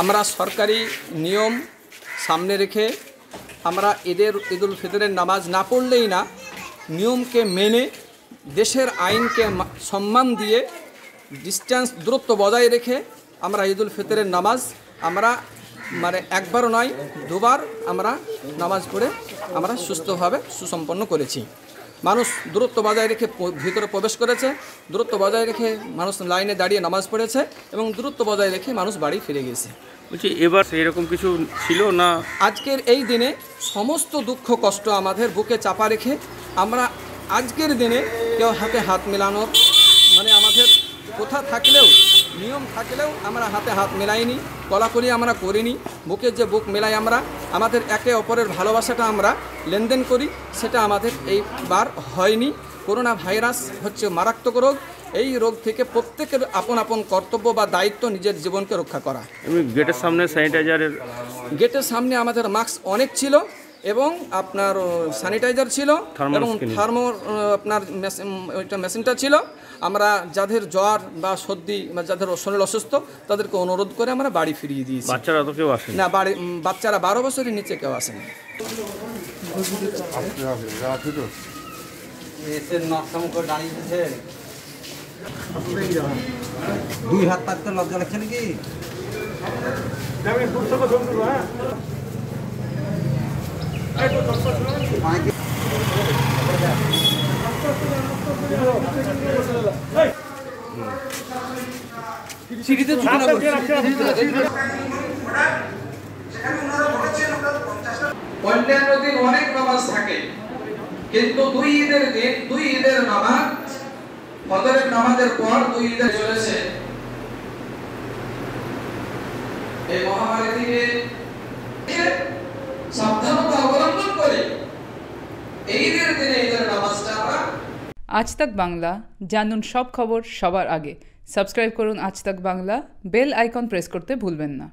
আমরা সরকারি নিয়ম সামনে রেখে আমরা ঈদের, ঈদুল ফিতরের নামাজ না পড়লেই না, নিয়মকে মেনে, দেশের আইনকে সম্মান দিয়ে ডিস্ট্যান্স দূরত্ব বজায় রেখে আমরা ঈদুল ফিতরের নামাজ আমরা মানে একবারও নয় দুবার আমরা নামাজ পড়ে আমরা সুস্থভাবে সুসম্পন্ন করেছি। মানুষ দূরত্ব বজায় রেখে ভিতরে প্রবেশ করেছে দূরত্ব বজায় রেখে মানুষ লাইনে দাঁড়িয়ে নামাজ পড়েছে এবং দূরত্ব বজায় রেখে মানুষ বাড়ি ফিরে গেছে। বলছি এবার এরকম কিছু ছিল না? আজকের এই দিনে সমস্ত দুঃখ কষ্ট আমাদের বুকে চাপা রেখে আমরা আজকের দিনে কেউ হাতে হাত মেলানোর মানে আমাদের কোথা থাকলেও নিয়ম থাকলেও আমরা হাতে হাত মেলাইনি কলাকলি আমরা করিনি বুকে যে বুক মেলাই আমরা আমাদের একে অপরের ভালোবাসাটা আমরা লেনদেন করি সেটা আমাদের এইবার হয়নি। করোনা ভাইরাস হচ্ছে মারাত্মক রোগ এই রোগ থেকে প্রত্যেকের আপন আপন কর্তব্য বা দায়িত্ব নিজের জীবনকে রক্ষা করা। গেটের সামনে স্যানিটাইজারের গেটের সামনে আমাদের মাস্ক অনেক ছিল এবং আপনার স্যানিটাইজার ছিল এবং থার্মো আপনার মেশিন ওইটা মেশিনটা ছিল। আমরা যাদের জ্বর বা সর্দি বা যাদের শরীর অসুস্থ তাদেরকে অনুরোধ করে আমরা বাড়ি ফিরিয়ে দিয়েছি। বাচ্চারা তো কেউ আসেনি। না বাড়ি বাচ্চারা বারো বছরের নিচে কেউ আসেনি। দুই হাত পাততে লজ্জা লাগছে নাকি? থাকে কিন্তু ঈদের দুই ঈদের নামাজ নামাজের পর দুই ঈদের চলেছে। এই মহামারী থেকে সাবধানতা অবলম্বন করে এই ঈদের দিনে ঈদের নামাজটা আমরা আজ তাক বাংলা, জানুন সব খবর সবার আগে। সাবস্ক্রাইব করুন আজ তাক বাংলা, বেল আইকন প্রেস করতে ভুলবেন না।